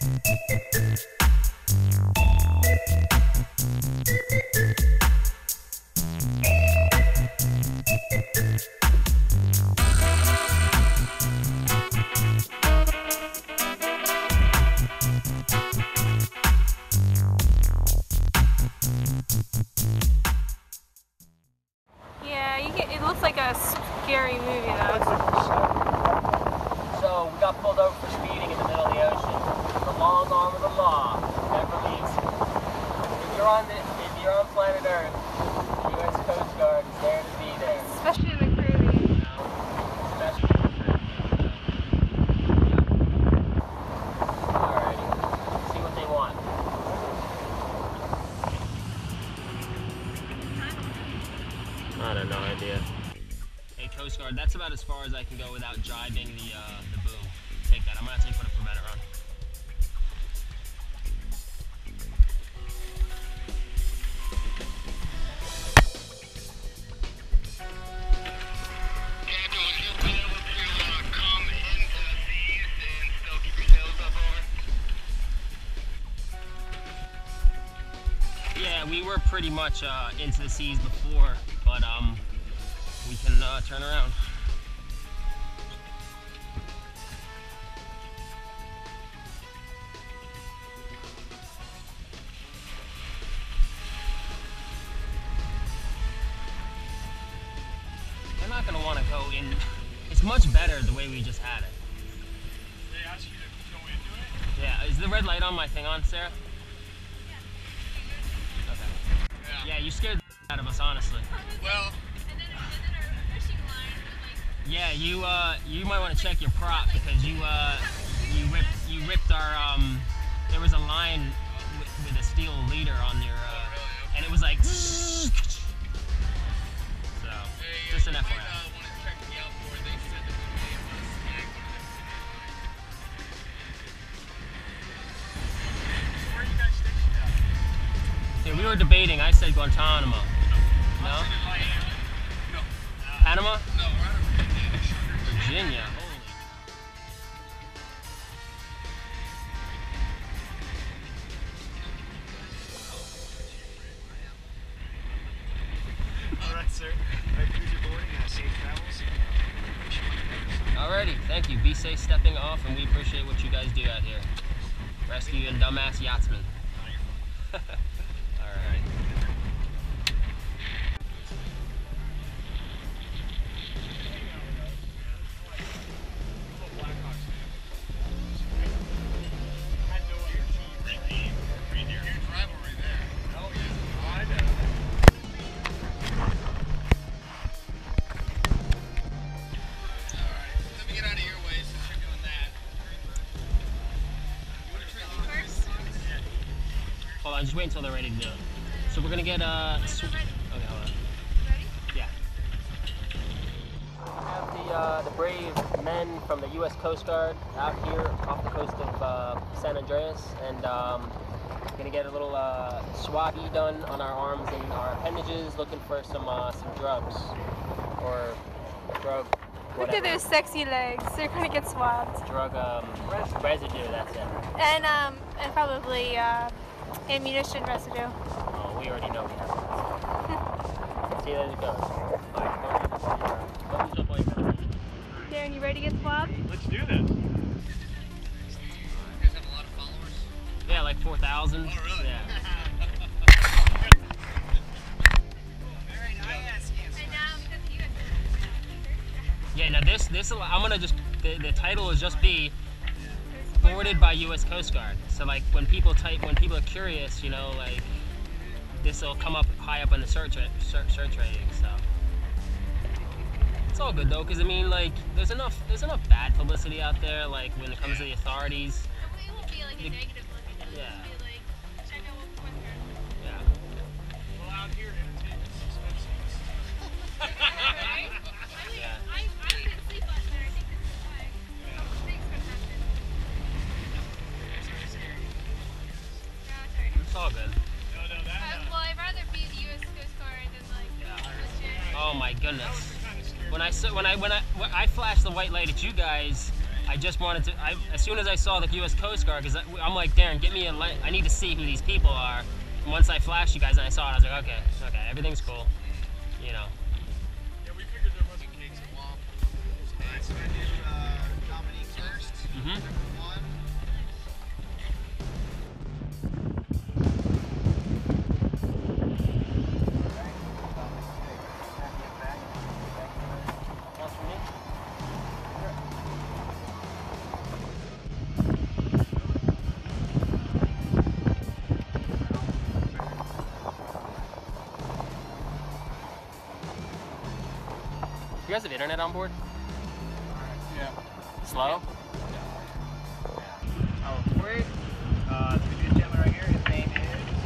Yeah, get, it looks like a scary movie though. So we got pulled over for speeding in the middle of the ocean. The long arm of the law never leaves. If you're on the, if you're on planet Earth, the U.S. Coast Guard is there to be there. Especially the Caribbean. Alrighty. See what they want. I don't know idea. Hey Coast Guard, that's about as far as I can go without driving the uh, the boom. Take that. I'm gonna have to put were pretty much uh, into the seas before, but um, we can uh, turn around. They're not gonna want to go in. It's much better the way we just had it. They asked you to go into it? Yeah, is the red light on my thing on, Sarah? Yeah. You scared the out of us, honestly. Well, Yeah, you uh, you might want to check your prop because you uh, you ripped you ripped our um, there was a line with, with a steel leader on your uh, and it was like so just an FYI. Were debating. I said Guantanamo. No. No. Panama, Virginia. Virginia. All right, sir. All right, cruise your boarding. Uh, safe travels. Alrighty, thank you. Be safe stepping off, and we appreciate what you guys do out here. Rescue and dumbass yachtsmen. on, just wait until they're ready to do it. So we're gonna get uh. Sw- okay, hold on. Yeah. We have the uh, the brave men from the U.S. Coast Guard out here off the coast of uh, San Andreas, and um, gonna get a little uh, swabby done on our arms and our appendages, looking for some uh, some drugs or drug. Look at those sexy legs. They're gonna get swabbed. drug um, residue. That's it. And um and probably uh, ammunition residue. Oh, we already know we have that. See, there it goes. Alright, don't use up all your medicine. Darin, you ready to get swabbed? Let's do this. You guys have a lot of followers? Yeah, like 4,000. Oh, really? Yeah. Yeah, now this, this, I'm gonna just, the, the title is just be forwarded by U.S. Coast Guard. So like when people type, when people are curious, you know, like this will come up high up on the search uh, search, search rating. So it's all good though, because I mean, like there's enough there's enough bad publicity out there. Like when it comes to the authorities. The- yeah. Yeah. Oh my goodness. When I when I when I when I flashed the white light at you guys, I just wanted to. I, as soon as I saw the U.S. Coast Guard, because I'm like, Darin, get me a. light. I need to see who these people are. And once I flashed you guys and I saw it, I was like, okay, okay, everything's cool. Guys have internet on board? Yeah. Slow? Oh, wait. Uh, the good gentleman right here, his name is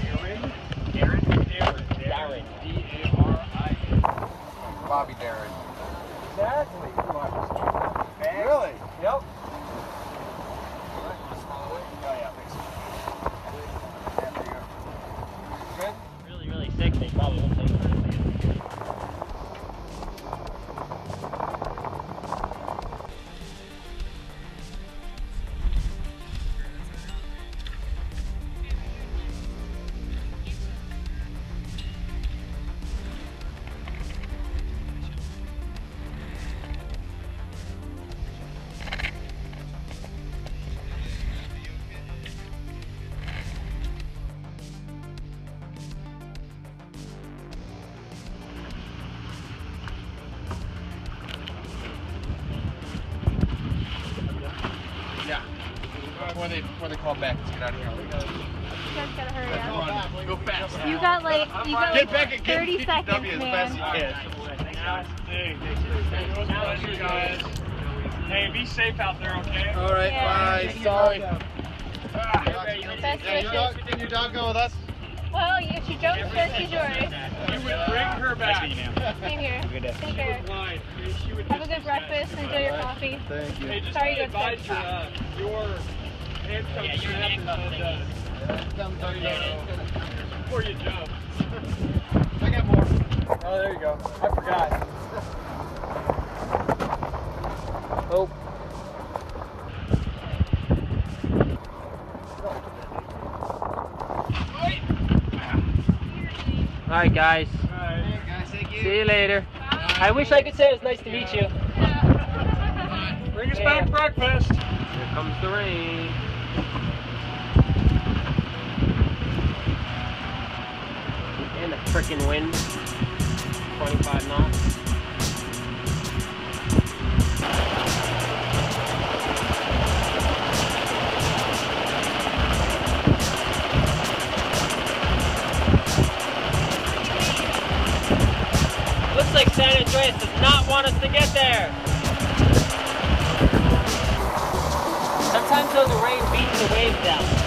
Aaron. Aaron? Darin. Darin. D-A-R-I-N. Bobby Darin. Exactly. They before they call back, let's get out of here. You guys gotta hurry up. Come on, go fast. You got like you got Get like back and get 30 PPW seconds, as man. fast as you can. guys. Hey, be safe out there, okay? All right, Yeah. bye. Sorry. Best Yeah, your dog, did your dog go with us? Well, you should joke that she's yours. You would bring her back. Same here. Take care. Line. She would Have a good breakfast. And enjoy your coffee. Thank you. Hey, just Sorry to you got advise sick. you, uh, your handcuffs Yeah, your should have handcuff been, thing. uh, before you jump. I got more. Oh, there you go. I forgot. Oh. All right, guys. Alright. guys, thank See you later. I wish I could say it was nice to meet you. Bring us Yeah. back breakfast. Here comes the rain. And the frickin' wind. 25 knots. Looks like San Andreas does not want us to get there. Sometimes the rain beats the waves down.